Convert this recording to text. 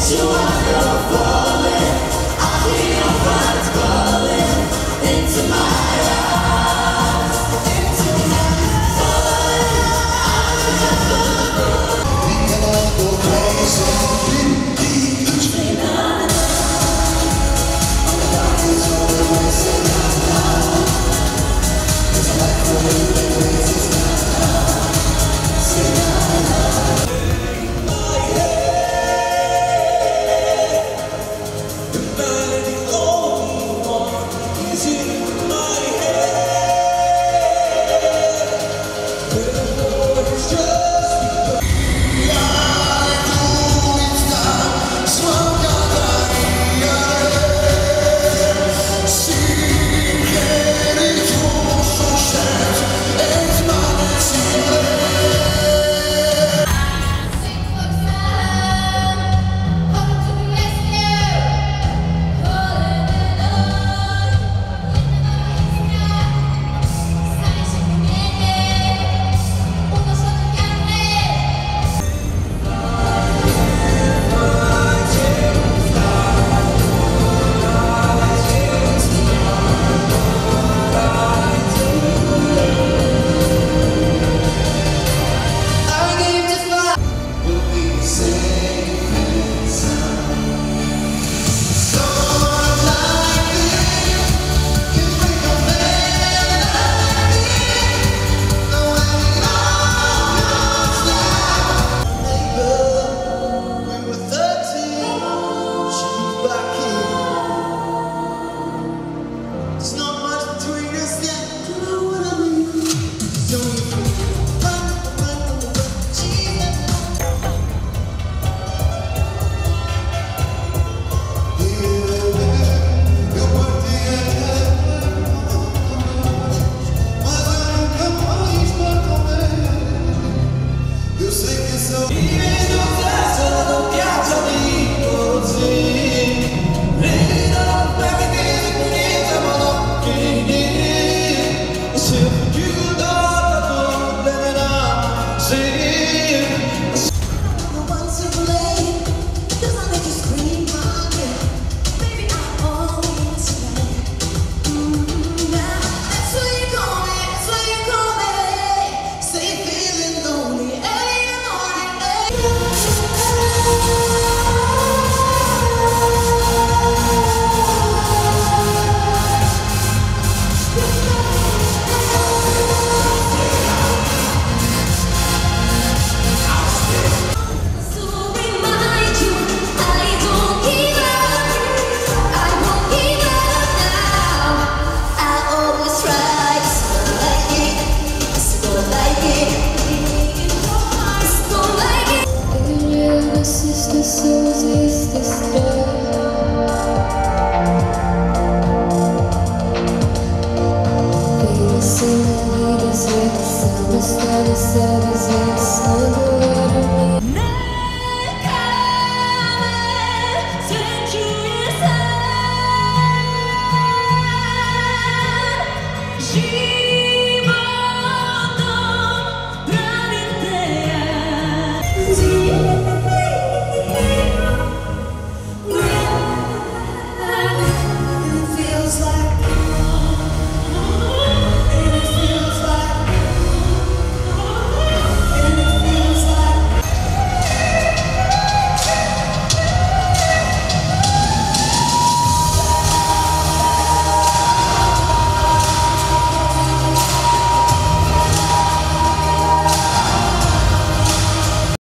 Eu my que satisfies the